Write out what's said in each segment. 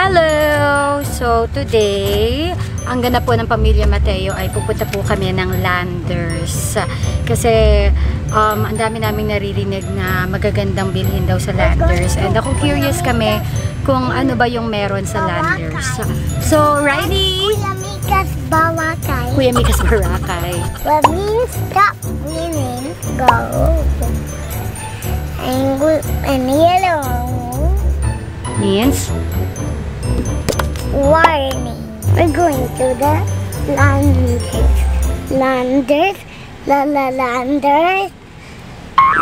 Hello! So, today, ang ganap po ng pamilya Mateo ay pupunta po kami ng Landers. Kasi, um, ang dami naming naririnig na magagandang bilhin daw sa Landers. And ako curious kami kung ano ba yung meron sa Landers. So, Riley! Kuya Mika's Bawakay. Kuya Mikas Barakay. When we stop winning, go. And, and yellow, Means? Warning. We're going to the Landers. Landers. La la Landers.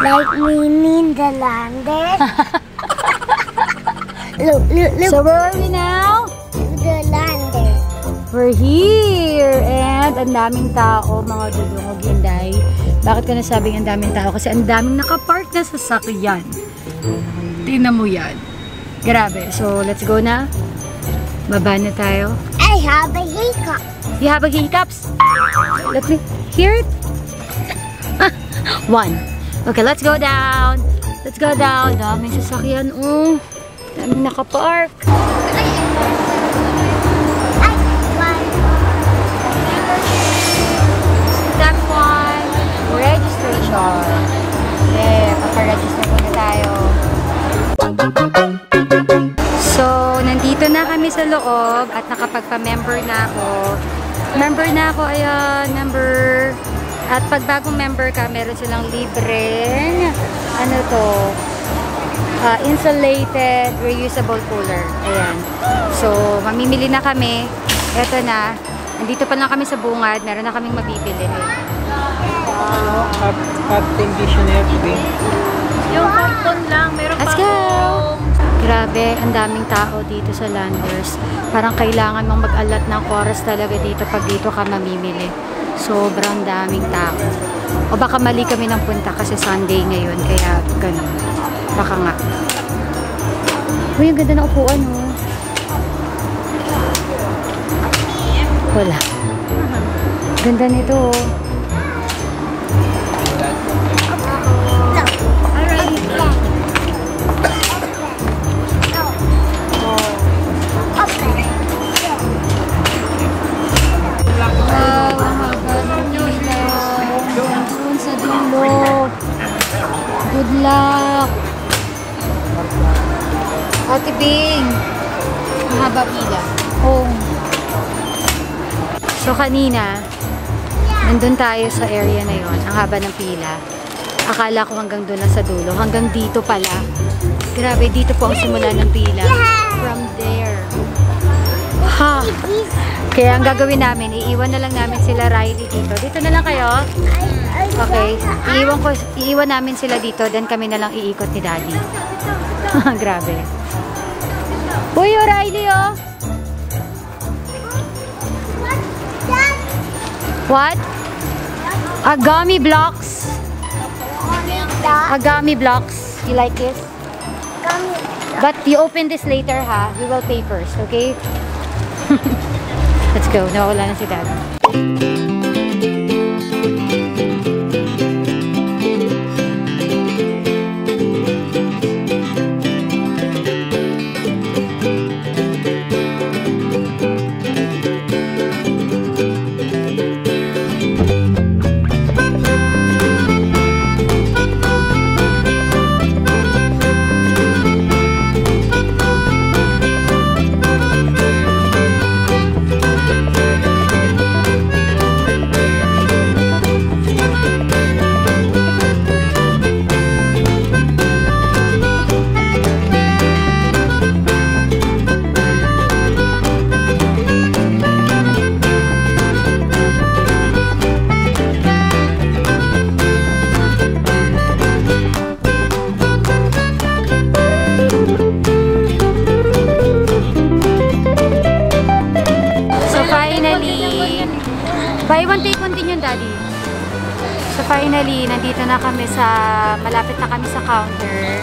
Like we mean the Landers. look, look, look. So, where are we now? the Landers. We're here! And ang daming tao, mga dudungog Inday. Bakit ko nasabing ang daming tao? Kasi ang daming nakapark na sasakyan. Tingnan mo yan. Grabe. So, let's go na. Baba na tayo. I have a hiccup. You have a hiccups? Let me hear it. One. Okay, let's go down. Let's go down. Daming sasakyan. Oh, daming nakapark. Step one, registration. Okay, paparegister muna tayo. Nandito na kami sa loob at nakapagpa-member na ako. Member na ako, ayan, member. At pag bagong member ka, meron silang libreng, ano to, ah, insulated reusable cooler. Ayan. So, mamimili na kami. Eto na. Nandito pa lang kami sa bungad. Meron na kaming mabibili. Hot, hot condition everything. Yung carton lang, meron Let's pa go! Grabe, ang daming tao dito sa Landers. Parang kailangan mong mag-alat ng oras talaga dito pag dito ka mamimili. Sobrang daming tao. O baka mali kami ng punta kasi Sunday ngayon, kaya ganun. Baka nga. Uy, ang ganda ng upuan, oh. Wala. Ganda nito, oh. Luck. Ate Bing. Ang haba pila. Oh. So kanina, nandun tayo sa area na yon. Ang haba ng pila. Akala ko hanggang doon na sa dulo. Hanggang dito pala. Grabe, dito po ang simula ng pila. From there. Ha! Kaya ang gagawin namin, iiwan na lang namin sila Riley dito. Dito na lang kayo. Okay. Iiwan, ko, iiwan namin sila dito, then kami na lang iikot ni Daddy. Grabe. Uy, Riley, oh. What? Agami blocks. Agami blocks. You like this? But you open this later, ha? We will pay first, okay? Let's go. Nawawala na si Dad. Buy one take one din yun, Daddy. So finally, nandito na kami sa, malapit na kami sa counter.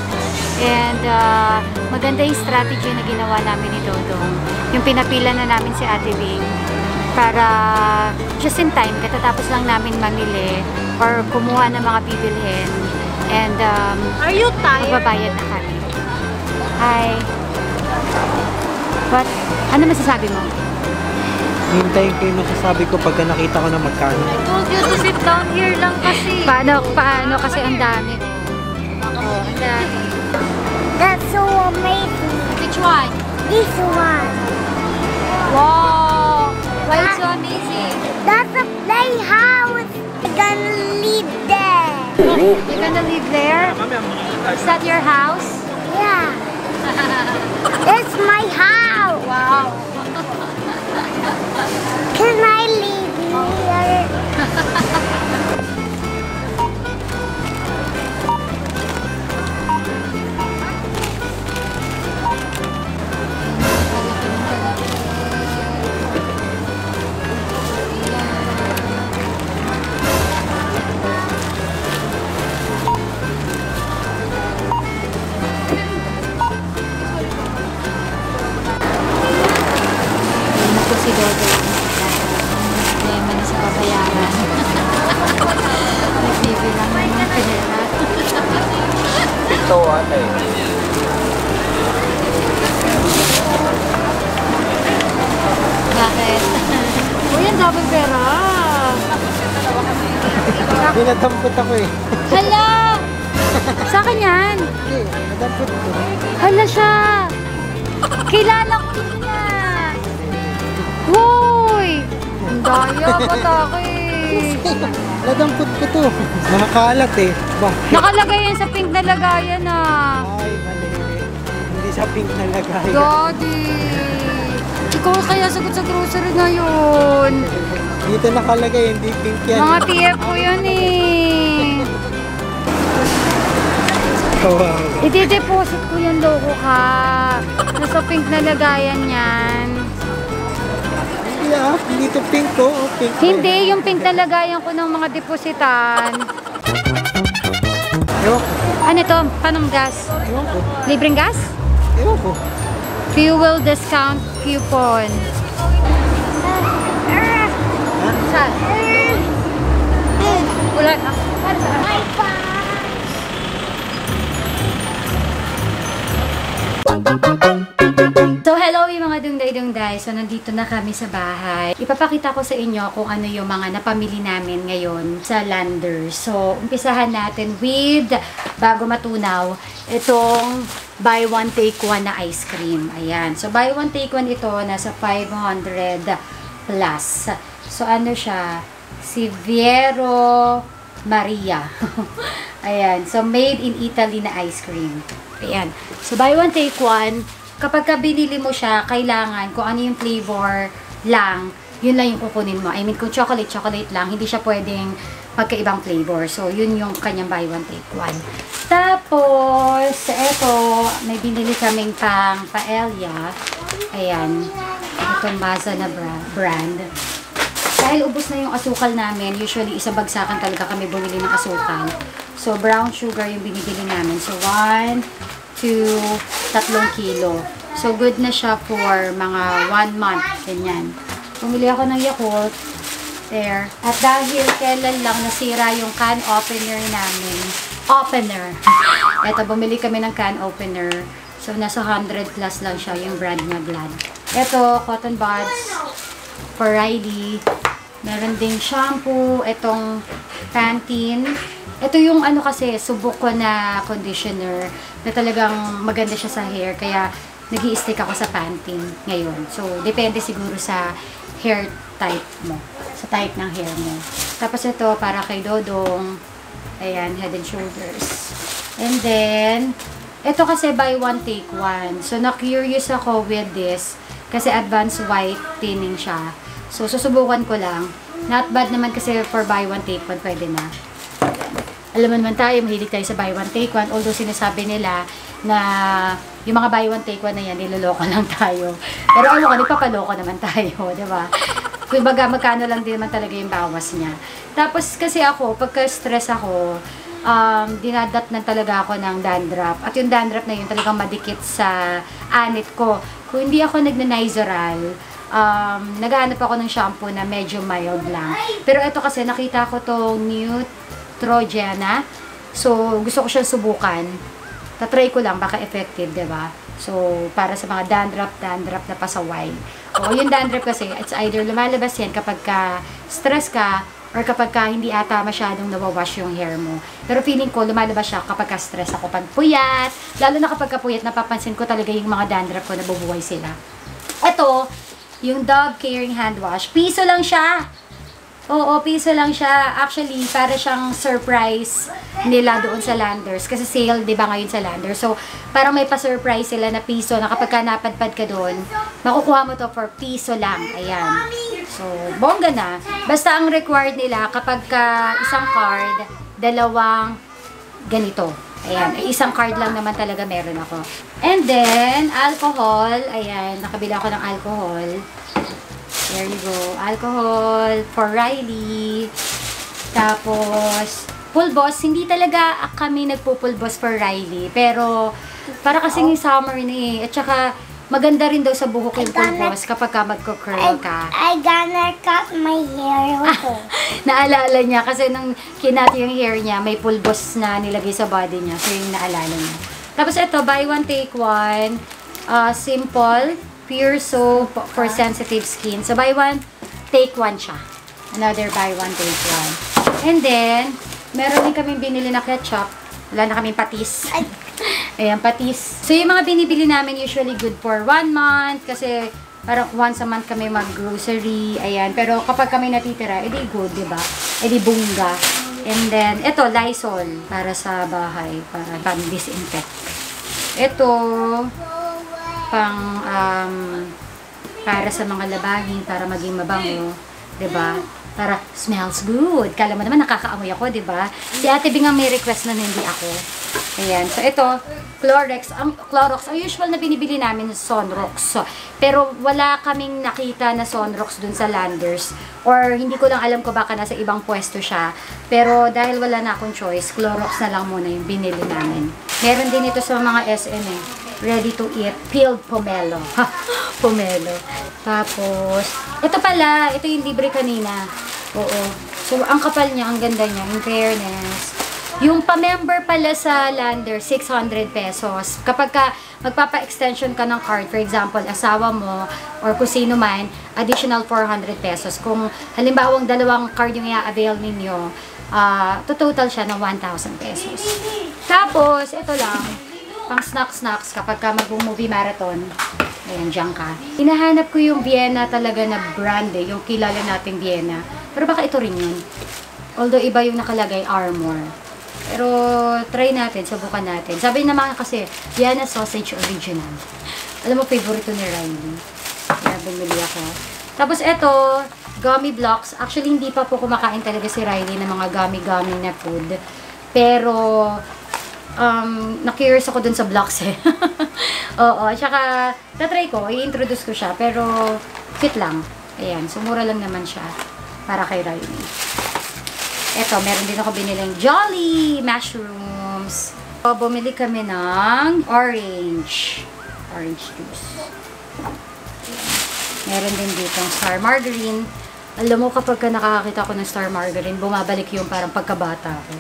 And uh, maganda yung strategy na ginawa namin ni Dodong. Yung pinapila na namin si Ate Bing para just in time, katatapos lang namin mamili or kumuha ng mga bibilhin. And um, Are you tired? magbabayad na kami. Hi. What? Ano masasabi mo? Hintayin ko yung masasabi ko pagka nakita ko na magkano. I told you to sit down here lang kasi. Paano, paano kasi ang dami. Oh, ang dami. That's so amazing. Which one? This one. Wow! Why it's so amazing? That's a playhouse. I'm gonna live there. You're gonna live there? Is that your house? Yeah. It's my house. Wow! Ito ate. Bakit? Uy, ang daming pera. Dinadampot ako eh. Hala! Sa akin yan. Hindi, nadampot ko. Hala siya. Kilala ko na. Hoy! Ang daya, patake. Nadampot ko to. Nakakalat eh. Ba? Nakalagay yan sa pink na lagayan ah. Ay, mali. Hindi sa pink na lagay. Daddy! Ikaw kaya sagot sa grocery ngayon. Dito nakalagay, hindi pink yan. Mga TF ko yan eh. Kawawa. Ide-deposit ko yan, loko ka. Nasa pink na lagayan yan. Yeah, hindi to pink ko. Oh, pink ko. Hindi, yung pink na lagayan ko ng mga depositan. Ewan ko. Ano to? Panong gas? Ewan ko. Libreng gas? Ewan ko. Fuel discount coupon. Saan? Wala ka. My phone. So, hello mga dungday-dungday. So, nandito na kami sa bahay. Ipapakita ko sa inyo kung ano yung mga napamili namin ngayon sa Landers. So, umpisahan natin with, bago matunaw, itong buy one take one na ice cream. Ayan. So, buy one take one ito, nasa 500 plus. So, ano siya? Si Viero Maria. Ayan. So, made in Italy na ice cream. Ayan. So, buy one, take one. Kapag ka binili mo siya, kailangan kung ano yung flavor lang, yun lang yung kukunin mo. I mean, kung chocolate, chocolate lang, hindi siya pwedeng magkaibang flavor. So, yun yung kanyang buy one, take one. Tapos, eto, may binili kaming pang paella. Ayan. Itong Maza na bra- brand. Dahil ubos na yung asukal namin, usually isang bagsakan talaga kami bumili ng asukal. So, brown sugar yung binibili namin. So, 1, 2, 3 kilo. So, good na siya for mga 1 month. Ganyan. Bumili ako ng Yakult. There. At dahil kailan lang nasira yung can opener namin. Opener. Ito, bumili kami ng can opener. So, nasa 100 plus lang siya, yung brand niya, Glad. Ito, cotton buds for Riley. Meron ding shampoo, itong Pantene. Ito yung ano kasi, subok ko na conditioner na talagang maganda siya sa hair. Kaya nag stick ako sa Pantene ngayon. So, depende siguro sa hair type mo. Sa type ng hair mo. Tapos ito, para kay Dodong. Ayan, Head and Shoulders. And then, ito kasi buy one, take one. So, na-curious ako with this kasi advanced whitening siya. So, susubukan ko lang. Not bad naman kasi for buy one, take one, pwede na. Alam mo naman tayo, mahilig tayo sa buy one, take one. Although sinasabi nila na yung mga buy one, take one na yan, niloloko lang tayo. Pero ano ka, nagpapaloko naman tayo, di ba? Kung baga, magkano lang din naman talaga yung bawas niya. Tapos kasi ako, pagka-stress ako, um, dinadat na talaga ako ng dandruff. At yung dandruff na yun talagang madikit sa anit ko. Kung hindi ako nagnanizeral, um, naghahanap ako ng shampoo na medyo mild lang. Pero ito kasi nakita ko to Neutrogena. So, gusto ko siyang subukan. Tatry ko lang, baka effective, ba? So, para sa mga dandruff, dandruff na pasaway. O, yung dandruff kasi, it's either lumalabas yan kapag ka stress ka or kapag ka hindi ata masyadong nawawash yung hair mo. Pero feeling ko, lumalabas siya kapag ka stress ako pag puyat. Lalo na kapag ka puyat, napapansin ko talaga yung mga dandruff ko, nabubuhay sila. Ito, yung dog caring hand wash. Piso lang siya. Oo, piso lang siya. Actually, para siyang surprise nila doon sa Landers. Kasi sale, di ba, ngayon sa Landers. So, parang may pa-surprise sila na piso na kapag ka napadpad ka doon, makukuha mo to for piso lang. Ayan. So, bongga na. Basta ang required nila, kapag ka isang card, dalawang ganito. Ayan, isang card lang naman talaga meron ako. And then, alcohol. Ayan, nakabila ako ng alcohol. There you go. Alcohol for Riley. Tapos, pulbos. Hindi talaga kami nagpupulbos for Riley. Pero, para kasing summer na eh. At saka, maganda rin daw sa buhok yung pulbos kapag ka magko-curl ka. I gonna cut my hair also. naalala niya kasi nung kinat yung hair niya, may pulbos na nilagay sa body niya. So, yung naalala niya. Tapos ito, buy one, take one. Uh, simple, pure soap for sensitive skin. So, buy one, take one siya. Another buy one, take one. And then, meron din kaming binili na ketchup. Wala na kaming patis. Ayan, patis. So, yung mga binibili namin usually good for one month kasi parang once a month kami mag-grocery. Ayan. Pero kapag kami natitira, edi good, di ba? Edi bunga. And then, ito, Lysol para sa bahay. Para pang-disinfect. Ito, pang, um, para sa mga labahin, para maging mabango. 'di ba? Para smells good. Kala mo naman nakakaamoy ako, 'di ba? Si Ate Bing ang may request na hindi ako. Ayan. So ito, Clorox. Ang Clorox, ang usual na binibili namin Sonrox. Pero wala kaming nakita na Sonrox dun sa Landers. Or hindi ko lang alam ko baka nasa ibang pwesto siya. Pero dahil wala na akong choice, Clorox na lang muna yung binili namin. Meron din ito sa mga SM eh. Ready to eat. Peeled pomelo. pomelo. Tapos, ito pala, ito yung libre kanina. Oo. So, ang kapal niya, ang ganda niya, in fairness. Yung pa-member pala sa Lander, 600 pesos. Kapag ka magpapa-extension ka ng card, for example, asawa mo, or kung sino man, additional 400 pesos. Kung halimbawa dalawang card yung i-avail ninyo, uh, total siya ng 1,000 pesos. Tapos, ito lang, pang snacks-snacks kapag ka mag-movie marathon. Ayan, dyan ka. Hinahanap ko yung Vienna talaga na brand eh, yung kilala nating Vienna. Pero baka ito rin yun. Although iba yung nakalagay, Armor. Pero try natin, subukan natin. Sabi naman kasi, Vienna Sausage Original. Alam mo, favorite ni Riley. Kaya bumili ako. Tapos ito, gummy blocks. Actually, hindi pa po kumakain talaga si Riley ng mga gummy-gummy na food. Pero, um, na-curious ako dun sa blocks eh. Oo, tsaka, tatry ko, i-introduce ko siya, pero fit lang. Ayan, sumura lang naman siya para kay Riley. Eto, meron din ako biniling Jolly Mushrooms. So, bumili kami ng orange. Orange juice. Meron din dito Star Margarine. Alam mo, kapag ka nakakakita ko ng Star Margarine, bumabalik yung parang pagkabata ko.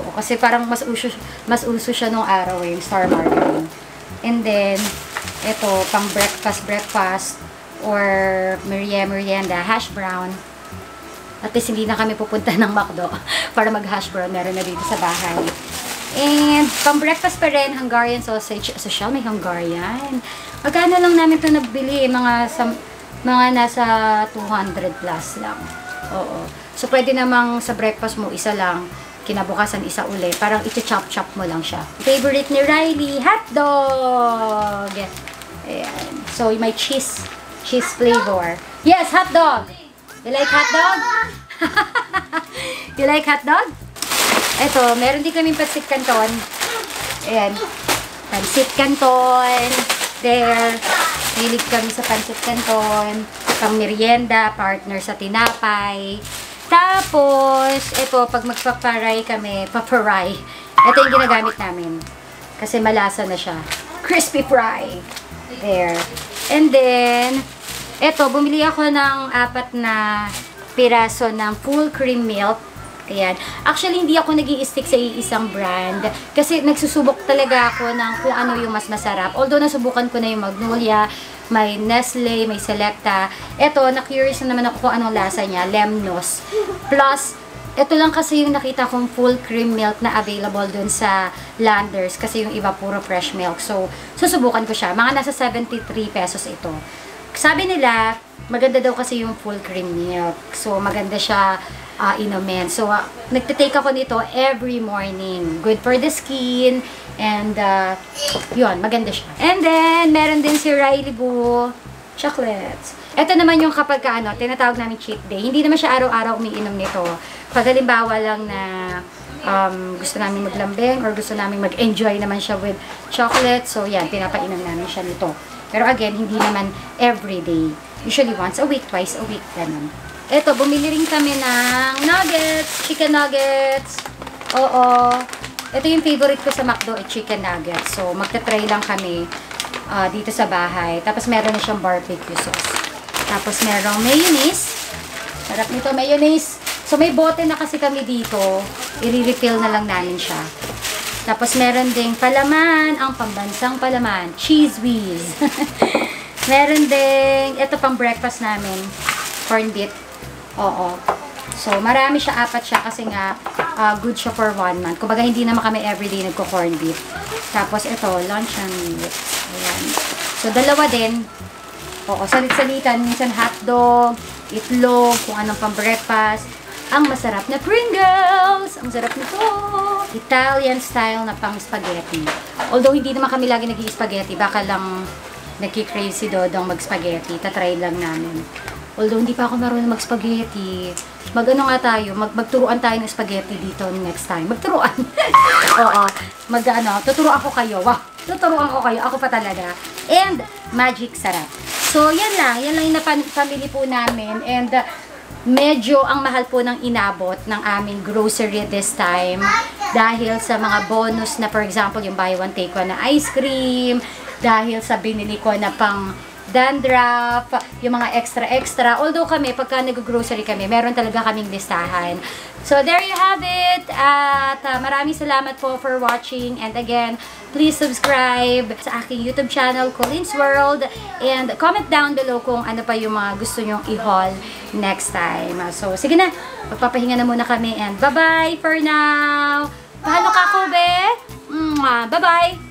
Oo, kasi parang mas uso, mas uso siya nung araw eh, yung Star Margarine. And then, ito, pang breakfast, breakfast, or merienda, merienda, hash brown. At least hindi na kami pupunta ng McDo para mag-hash brown. Meron na dito sa bahay. And, pang breakfast pa rin, Hungarian sausage. Social, may Hungarian. Magkano lang namin ito nabili? Mga, sa, mga nasa 200 plus lang. Oo. So, pwede namang sa breakfast mo, isa lang kinabukasan isa uli. Parang i-chop-chop mo lang siya. Favorite ni Riley, hot dog! Ayan. So, may cheese. Cheese flavor. Yes, hot dog! You like hot dog? you like hot dog? Ito, meron din kaming pansit canton. Ayan. Pansit canton. There. Hilig kami sa pansit canton. Pang merienda, partner sa tinapay. Tapos, ito, pag magpaparay kami, paparay, ito yung ginagamit namin. Kasi malasa na siya. Crispy fry. There. And then, ito, bumili ako ng apat na piraso ng full cream milk. Ayan. Actually, hindi ako nag stick sa isang brand. Kasi nagsusubok talaga ako ng kung ano yung mas masarap. Although nasubukan ko na yung Magnolia, may Nestle, may Selecta. Eto, na-curious na naman ako kung anong lasa niya. Lemnos. Plus, ito lang kasi yung nakita kong full cream milk na available dun sa Landers kasi yung iba puro fresh milk. So, susubukan ko siya. Mga nasa 73 pesos ito. Sabi nila, maganda daw kasi yung full cream milk. So, maganda siya ah, inumin. So, uh, nagtitake ako nito every morning. Good for the skin. And, uh, yun, maganda siya. And then, meron din si Riley Boo chocolates. Ito naman yung kapag ka, ano, tinatawag namin cheat day. Hindi naman siya araw-araw umiinom nito. Pag halimbawa lang na um, gusto namin maglambing or gusto namin mag-enjoy naman siya with chocolate. So, yan, pinapainom namin siya nito. Pero again, hindi naman everyday. Usually once a week, twice a week, ganun. Ito, bumili rin kami ng nuggets, chicken nuggets. Oo. Ito yung favorite ko sa McDo, eh, chicken nuggets. So, magta-try lang kami ah, dito sa bahay. Tapos, meron na siyang barbecue sauce. Tapos, merong mayonnaise. Sarap nito, mayonnaise. So, may bote na kasi kami dito. I-refill na lang namin siya. Tapos, meron ding palaman, ang pambansang palaman, cheese whiz. meron ding, ito pang breakfast namin, corned beef. Oo. So, marami siya, apat siya kasi nga, ah, good siya for one month. Kumbaga, hindi naman kami everyday nagko-corned beef. Tapos, ito, luncheon meat. Ayan. So, dalawa din. Oo, salit-salitan. Minsan hotdog, itlog, kung anong pang breakfast. Ang masarap na Pringles! Ang sarap nito! Italian style na pang spaghetti. Although hindi naman kami lagi nag spaghetti baka lang nagkikrave si Dodong mag-spaghetti. Tatry lang namin. Although hindi pa ako marunong mag-spaghetti. Mag-ano nga tayo, mag magturuan tayo ng spaghetti dito next time. Magturuan. Oo. Mag ano, tuturuan ko kayo. Wow, tuturuan ko kayo. Ako pa talaga. And magic sarap. So, yan lang. Yan lang yung napamili po namin. And uh, medyo ang mahal po ng inabot ng aming grocery this time dahil sa mga bonus na for example yung buy one take one na ice cream dahil sa binili ko na pang dandruff, yung mga extra-extra. Although kami, pagka nag-grocery kami, meron talaga kaming listahan. So, there you have it. At uh, maraming salamat po for watching. And again, please subscribe sa aking YouTube channel, Colin's World. And comment down below kung ano pa yung mga gusto nyong i-haul next time. So, sige na. Magpapahinga na muna kami. And bye-bye for now. Paano ka, Kobe? Bye-bye.